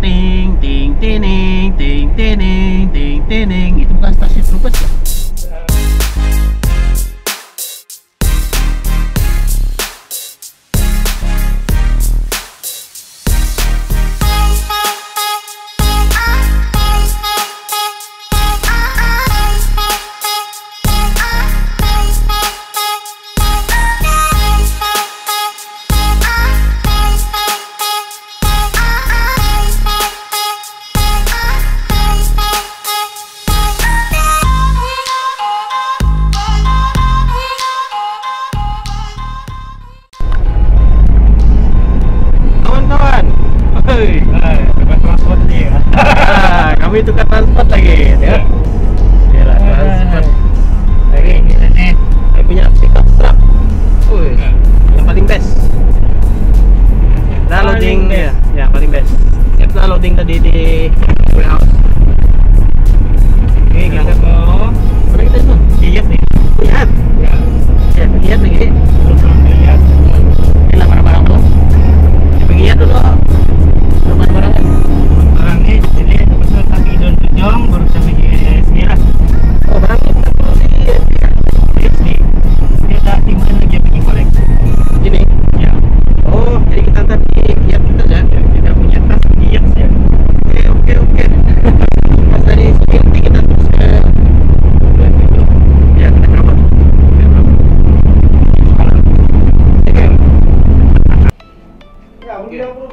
ting ting tining ting tining ting tining itu bukan stasiun Trubus ya?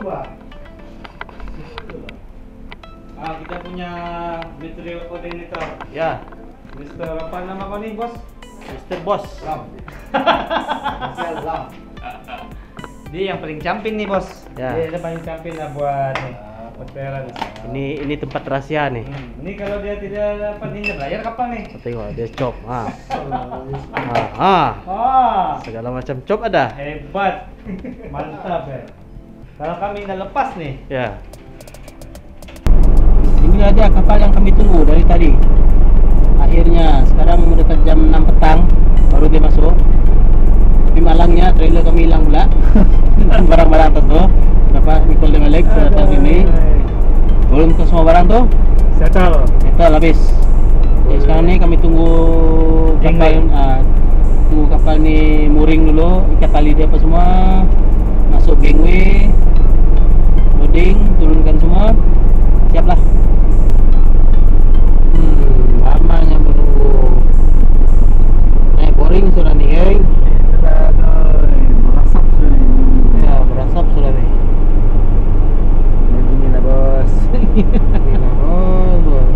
Berubah. Ah, kita punya material coordinator. Ya, Mister apa nama kau nih, Bos? Mr. Boss. Lam. Mister Lam. Dia yang paling camping nih, Bos. Ya. Dia yang paling camping lah buat nih. Veteran. Ini ini tempat rahasia nih. Hmm, ini kalau dia tidak dapat ini layar kapan nih? Tengok dia chop. Ah. Ah, ah. Ah, Segala macam chop ada. hebat. Mantap ya. Kalau kami dah lepas nih. Ya. Ini dia kapal yang kami tunggu dari tadi. Akhirnya sekarang mendekat jam 6 petang baru dia masuk. Tapi malangnya trailer kami hilang pula. Barang-barang tu Berapa Nicole Alex sudah datang sini. Belum ke semua barang tu. Settle. Kita habis. Jadi sekarang ni kami tunggu kapal ah, tunggu kapal ni mooring dulu, ikat tali dia apa semua. Masuk gangway. Loading, turunkan semua. Siaplah. Hmm, lamanya menunggu. Naik boring sudah nih, geng. Merasap sudah nih. Ya, berasap sudah nih. Begini lah, Bos. Gila, oh, bos.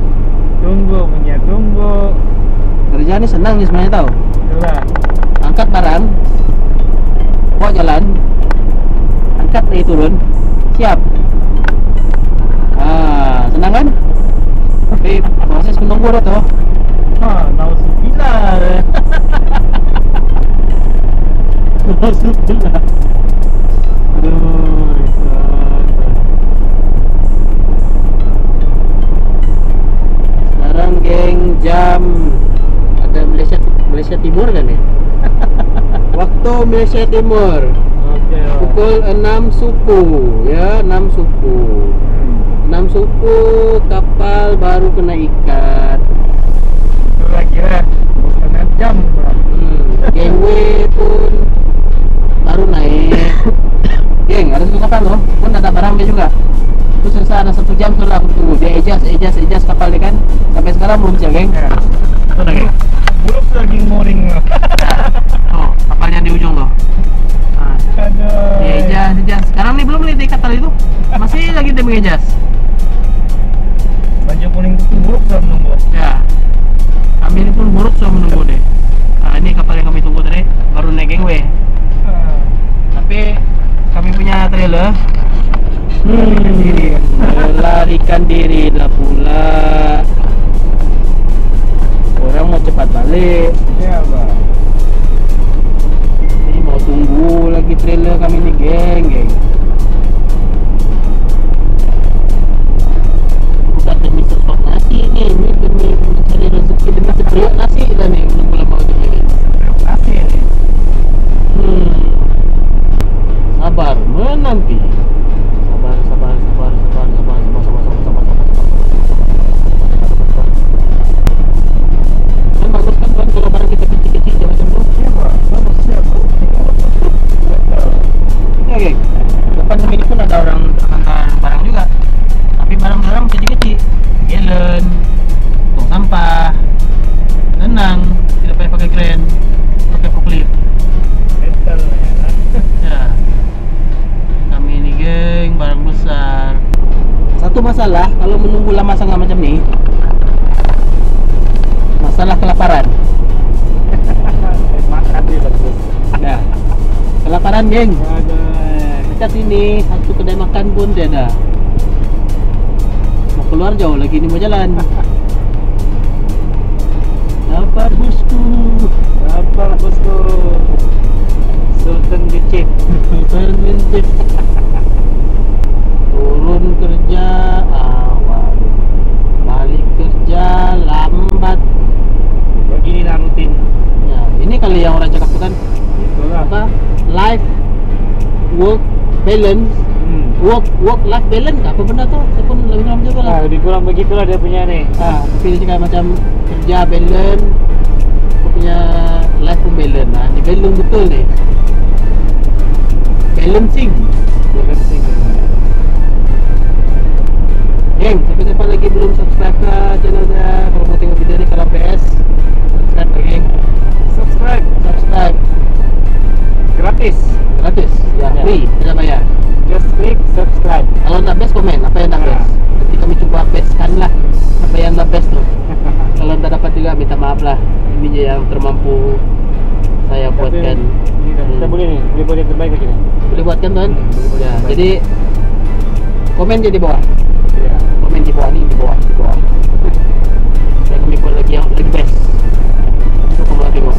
Tunggu punya tunggu. Kerjaan ni senang ni sebenarnya. Itulah. angkat barang bawa jalan angkat lagi turun siap. Ah senang kan tapi proses menunggu dah tu Ah, nauzubillah. Alhamdulillah aduh sekarang geng jam. Ada Malaysia Malaysia Timur kan ya? Waktu Malaysia Timur Pukul 6 suku ya 6 suku. 6 suku kapal baru kena ikat. Kira-kira setengah jam. Hmm, pun baru naik. Geng ada satu kapal loh pun ada barang dia juga. Terus selesai ada satu jam sudah aku tunggu. Dia ejas ejas ejas kapal dia kan. Sampai sekarang belum siap geng. Ya. Belum lagi mooring. oh kapalnya di ujung nah, Aduh. dia ejas ejas sekarang nih belum nih di kapal itu masih lagi dia mengejas Baju kuning itu buruk sudah menunggu. Ya. Kami ini pun buruk sudah menunggu deh. Nah, ini kapal yang kami tunggu tadi baru naik gangway. Ah. Tapi kami punya trailer. Hmm, melarikan diri lah pula. Orang mau cepat balik. pandemi pun ada orang pengantar barang juga. Tapi barang-barang kecil-kecil. Gelen tong sampah tenang tidak payah pakai keren pakai poklip ya. ya. Kami ini geng barang besar. Satu masalah kalau menunggu lama sangat macam ini masalah kelaparan. Makan dia nah kelaparan geng dekat sini satu kedai makan pun tiada. Mau keluar jauh lagi ni mau jalan. Apa bosku. Apa bosku? Sultan Gecik. Permentif turun kerja awal balik kerja lambat Beginilah rutin. ya ini kali yang orang cakap tu kan Itulah. apa life work balance Hmm. work work life balance apa benda tu saya pun lebih kurang juga lah Ah, lebih kurang begitulah dia punya ni. ah, tapi dia cakap macam kerja balance aku punya life pun balance nah, ni balance betul ni balancing Balancing. Geng, siapa-siapa lagi belum subscribe ke channel saya Kalau mau tengok video ni kalau PS Subscribe geng Subscribe. Subscribe Gratis. Gratis Ya, Ya. free, tidak bayar Just click subscribe. Kalau nak best komen, apa yang nak best Nanti kami cuba bestkan lah Apa yang nak best tu Kalau tak dapat juga minta maaf lah Ini yang termampu Saya buatkan Tapi, dah, Kita Hmm. boleh ni. Boleh buat yang terbaik ni. Boleh buatkan tuan? Hmm, boleh Ya, jadi Komen je di bawah Ya. komen di bawah ni di bawah di bawah dan kami buat lagi yang lagi best untuk kamu lagi tengok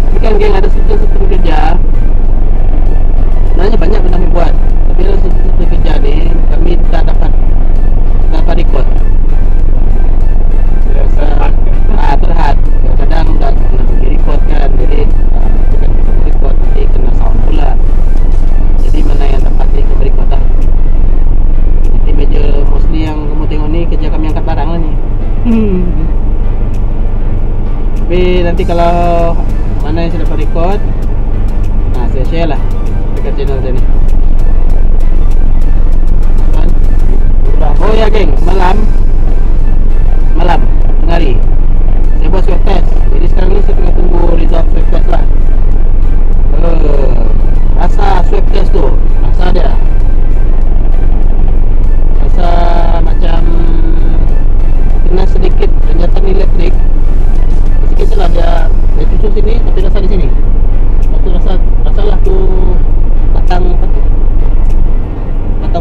tapi kan geng ada satu satu kerja sebenarnya banyak benda kami buat tapi satu ni kami tak dapat tak dapat record. Selamat. ah terhad kadang tak kena pergi record kan jadi bukan kita record nanti kena sound pula. Jadi mana yang tepat ni kami record lah. Jadi meja mostly yang kamu tengok ni kerja kami angkat barang lah ni. Tapi nanti kalau mana yang saya dapat record nah saya share lah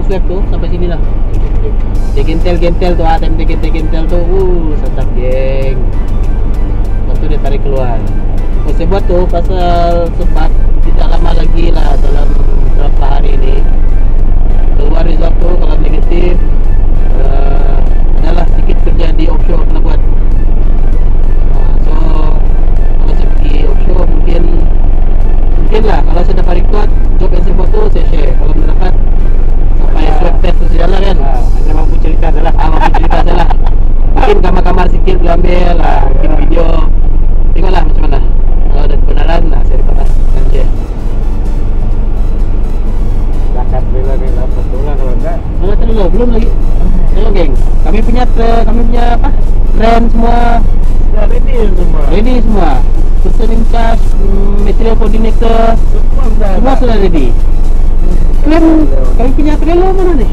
batang swab tu sampai sini lah. Dia gentel-gentel tu ah, time dia gentel-gentel tu uh sedap geng. Lepas tu dia tarik keluar. Saya buat tu pasal sebab tidak lama lagi lah dalam beberapa hari ni keluar result tu kalau negatif. Uh, adalah sedikit kerja di offshore kena buat. Uh, so kalau pergi offshore mungkin mungkin lah kalau saya dapat record mungkin gambar-gambar sikit boleh ambil lah bikin video tengoklah macam mana kalau ada kebenaran lah saya dan share Zakat bela-bela betul lah kalau enggak. Mana terlalu belum lagi. Tengok geng. Kami punya kami punya apa? Trend semua Sudah ready semua. ready semua. Person in charge, mm, material coordinator, Semua sudah semua sudah ready. Klaim kami punya trailer mana ni?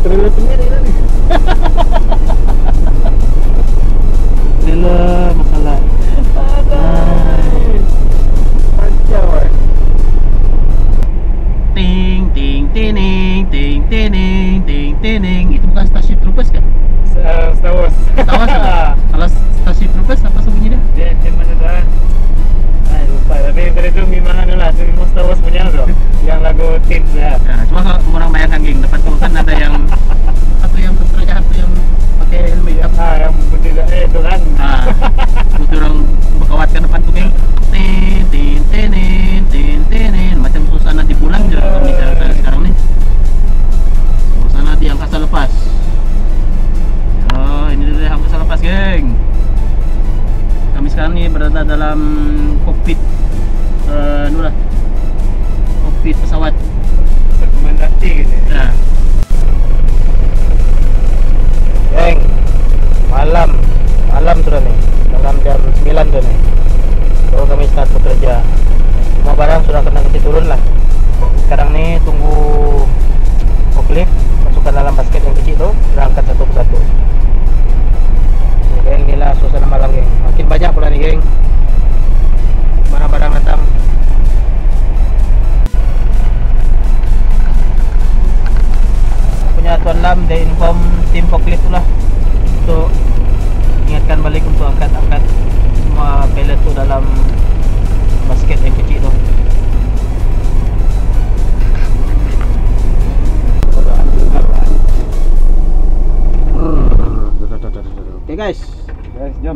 Trailer sendiri lah ni. Trailer masalah. Aduh. Kacau eh. Ting ting tining ting tining ting tining. Itu bukan Starship Troopers kan? Sa- Star Wars. Tahu kan? Dalam kokpit uh, lah. Kokpit pesawat. Rekomendasi gitu. Ya. Geng, malam, malam sudah nih, dalam jam 9 tuh nih. Baru kami start bekerja. Semua barang sudah kena kita turun lah. Sekarang nih tunggu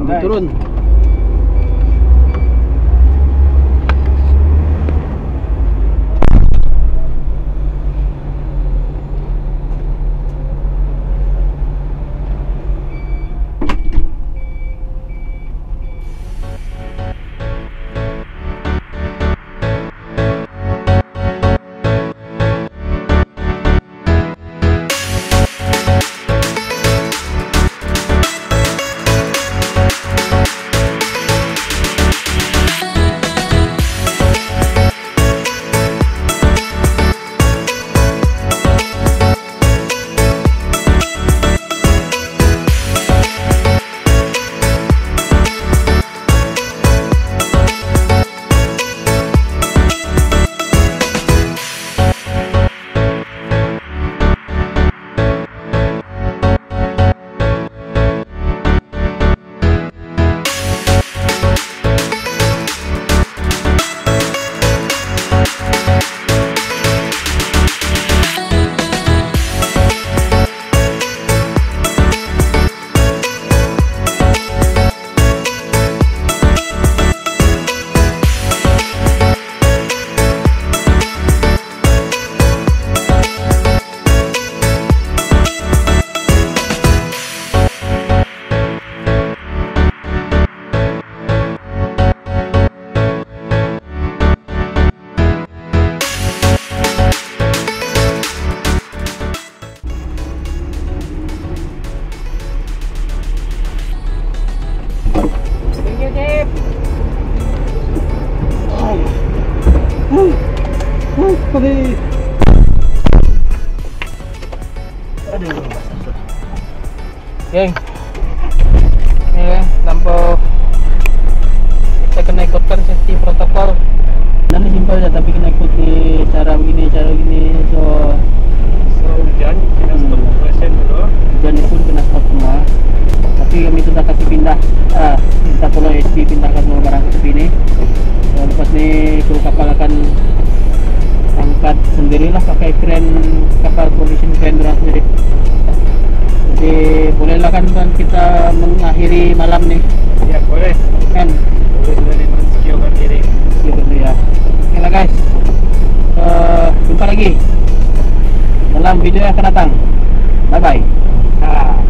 turun. Aduh, geng ini kan lampu kita kena ikutkan safety protokol Nanti simpel ya, tapi kena ikuti cara begini, cara begini. So, So hujan kita stop operation dulu. hujan pun kena stop semua. Tapi kami sudah kasih pindah. Ah, minta tolong SP pindahkan semua barang ke tepi ini. So, lepas ni kru kapal akan angkat sendirilah pakai kren kapal collision crane dorang sendiri. Jadi bolehlah kan kan kita mengakhiri malam ni Ya boleh. kan Boleh sudah dimensikiukan diri. gitu ya. Oke lah guys. Eh, jumpa lagi dalam video yang akan datang. Bye bye. Ah.